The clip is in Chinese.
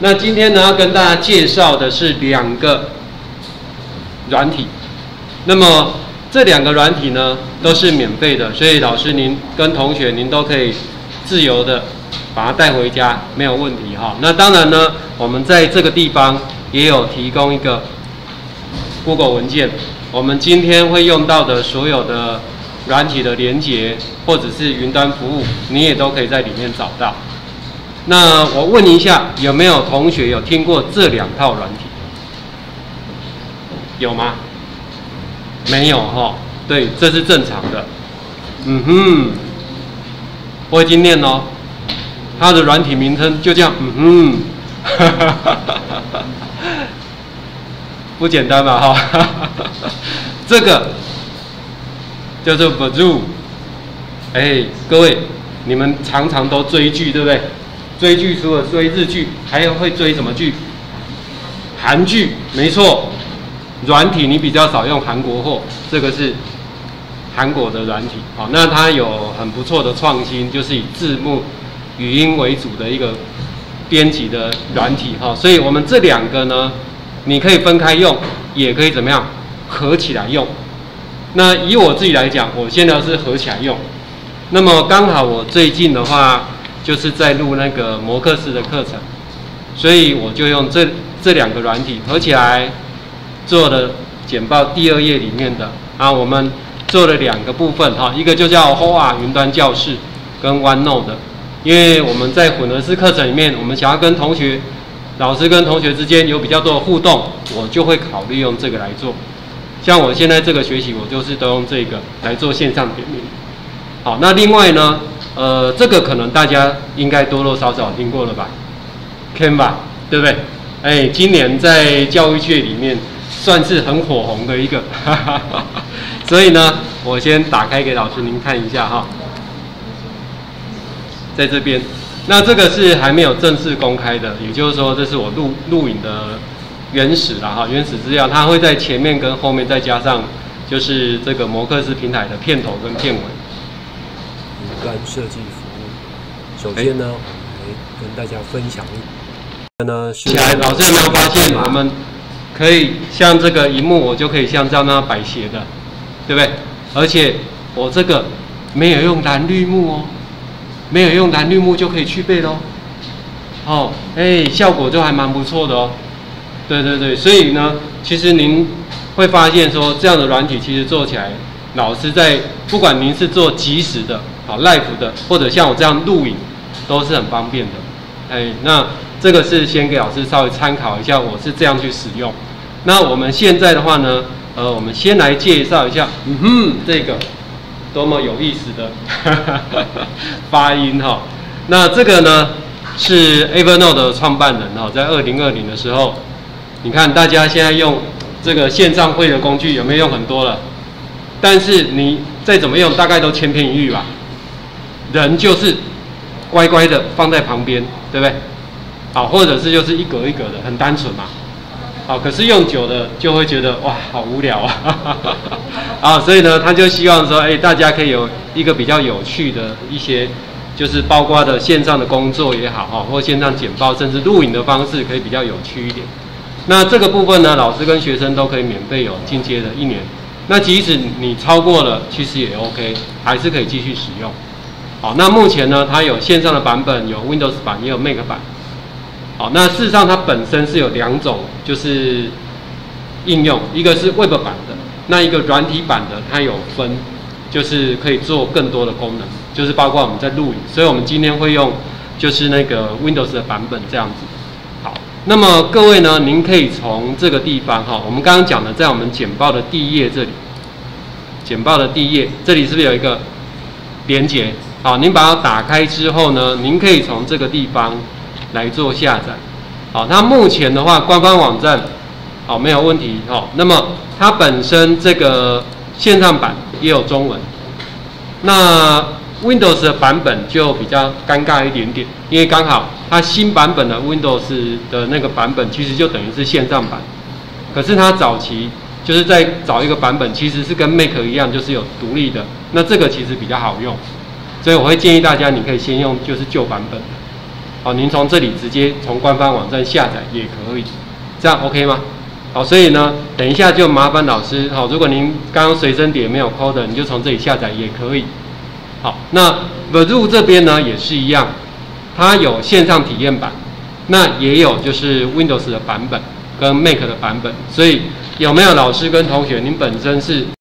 那今天呢，要跟大家介绍的是两个软体。那么这两个软体呢，都是免费的，所以老师您跟同学您都可以自由的把它带回家，没有问题哈。那当然呢，我们在这个地方也有提供一个 Google 文件，我们今天会用到的所有的软体的连接或者是云端服务，你也都可以在里面找到。那我问一下，有没有同学有听过这两套软体？有吗？没有哈，对，这是正常的。嗯哼，我已经念了，它的软体名称就叫嗯哼，不简单吧哈？这个叫做 b a z o o 哎，各位，你们常常都追剧对不对？追剧除了追日剧，还有会追什么剧？韩剧，没错。软体你比较少用韩国货，这个是韩国的软体。好，那它有很不错的创新，就是以字幕、语音为主的一个编辑的软体。哈，所以我们这两个呢，你可以分开用，也可以怎么样合起来用。那以我自己来讲，我现在是合起来用。那么刚好我最近的话。就是在录那个摩克斯的课程，所以我就用这这两个软体合起来做的简报第二页里面的啊，我们做了两个部分哈，一个就叫 HOA 云端教室跟 OneNote，因为我们在混合式课程里面，我们想要跟同学、老师跟同学之间有比较多的互动，我就会考虑用这个来做。像我现在这个学习，我就是都用这个来做线上点名。好，那另外呢？呃，这个可能大家应该多多少少听过了吧，Canva，对不对？哎，今年在教育界里面算是很火红的一个，所以呢，我先打开给老师您看一下哈，在这边，那这个是还没有正式公开的，也就是说，这是我录录影的原始了哈，原始资料，它会在前面跟后面再加上，就是这个摩克斯平台的片头跟片尾。跟设计服务，首先呢，来跟大家分享一，呢是。起来，老师有没有发现，我们可以像这个荧幕，我就可以像这样那样摆斜的，对不对？而且我这个没有用蓝绿幕哦，没有用蓝绿幕就可以去背喽。哦，哎，效果就还蛮不错的哦。对对对，所以呢，其实您会发现说，这样的软体其实做起来，老师在不管您是做即时的。好，live 的或者像我这样录影都是很方便的。哎，那这个是先给老师稍微参考一下，我是这样去使用。那我们现在的话呢，呃，我们先来介绍一下，嗯哼，这个多么有意思的 发音哈。那这个呢是 Evernote 的创办人哈，在二零二零的时候，你看大家现在用这个线上会的工具有没有用很多了？但是你再怎么用，大概都千篇一律吧。人就是乖乖的放在旁边，对不对？好，或者是就是一格一格的，很单纯嘛。好，可是用久了就会觉得哇，好无聊啊。啊，所以呢，他就希望说，哎，大家可以有一个比较有趣的一些，就是包括的线上的工作也好，哈，或线上简报，甚至录影的方式，可以比较有趣一点。那这个部分呢，老师跟学生都可以免费有进阶的一年。那即使你超过了，其实也 OK，还是可以继续使用。好，那目前呢，它有线上的版本，有 Windows 版，也有 Mac 版。好，那事实上它本身是有两种，就是应用，一个是 Web 版的，那一个软体版的，它有分，就是可以做更多的功能，就是包括我们在录影，所以我们今天会用就是那个 Windows 的版本这样子。好，那么各位呢，您可以从这个地方哈，我们刚刚讲的，在我们简报的第一页这里，简报的第一页这里是不是有一个连接？好，您把它打开之后呢，您可以从这个地方来做下载。好，那目前的话，官方网站好没有问题。好，那么它本身这个线上版也有中文。那 Windows 的版本就比较尴尬一点点，因为刚好它新版本的 Windows 的那个版本其实就等于是线上版，可是它早期就是在找一个版本，其实是跟 Mac 一样，就是有独立的。那这个其实比较好用。所以我会建议大家，你可以先用就是旧版本，好，您从这里直接从官方网站下载也可以，这样 OK 吗？好，所以呢，等一下就麻烦老师，好，如果您刚刚随身碟没有抠的，你就从这里下载也可以。好，那 Vue 这边呢也是一样，它有线上体验版，那也有就是 Windows 的版本跟 Mac 的版本，所以有没有老师跟同学，您本身是